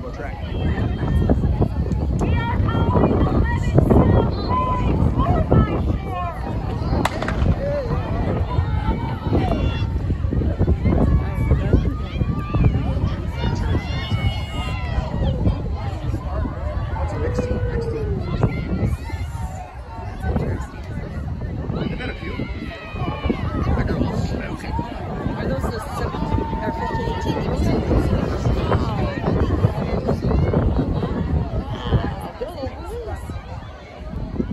go track.